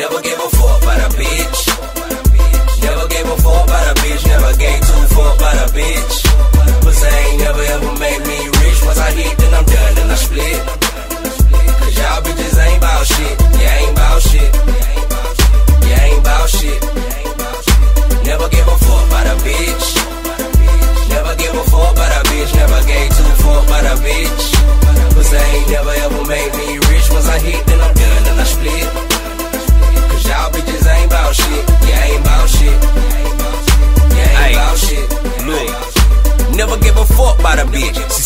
Never give a fuck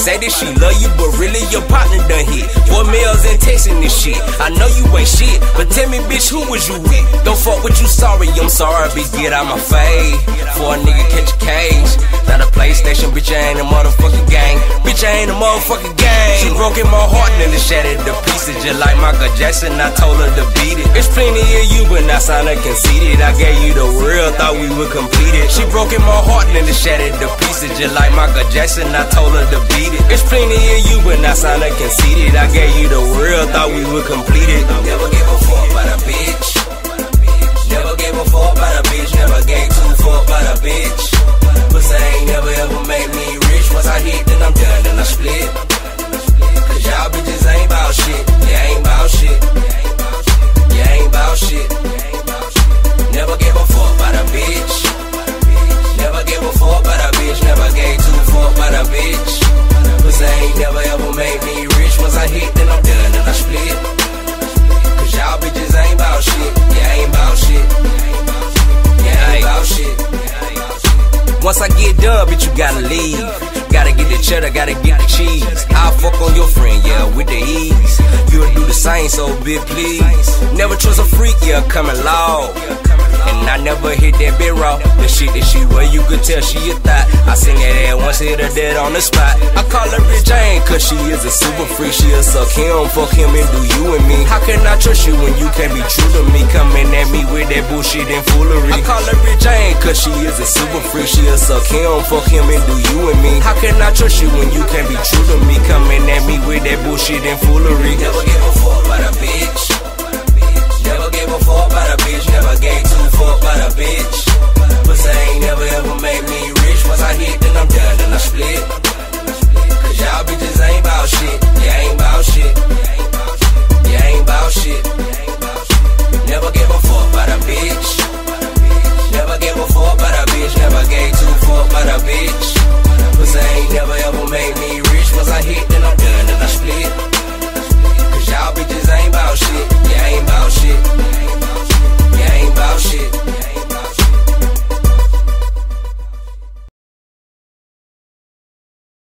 say that she love you, but really your partner done hit. Four meals and texting this shit. I know you ain't shit, but tell me, bitch, who was you with? Don't fuck with you, sorry, I'm sorry, bitch, get out my face. For a nigga catch a cage. Not a PlayStation, bitch, I ain't a motherfucking gang. Bitch, I ain't a motherfucking gang. She broke in my heart and then shattered the pieces. Just like Michael Jackson, I told her to beat it. Plenty of you, but not sounding conceited. I gave you the real, thought we would complete it. She broke in my heart and then shattered the pieces. Just like Michael Jackson, I told her to beat it. It's plenty of you, but not sounding conceited. I gave you the real, thought we would complete it. Never gave a fuck about a bitch. Never gave a fuck about a bitch. Never gave two fuck about a bitch. Pussy ain't never ever made me rich. Once I hit, then I'm done, then I split. Cause y'all bitches ain't bout shit. Yeah, ain't bout shit. Bitch, you gotta leave. Gotta get the cheddar, gotta get the cheese. I'll fuck on your friend, yeah, with the ease. You'll do the same, so bitch, please. Never trust a freak, yeah, coming low. And I never hit that bit raw. The shit that she wear, you could tell she a thot. I sing that ass once, hit her dead on the spot. I call her Rick James, cause she is a super freak. She'll suck him, fuck him, and do you and me. How can I trust you when you can't be true to me? Coming at me with that bullshit and foolery. I call her Rick James, cause she is a super freak. She'll suck him, fuck him, and do you and me. How can I trust you when you can't be true to me? Coming at me with that bullshit and foolery. Never give a fuck about a bitch.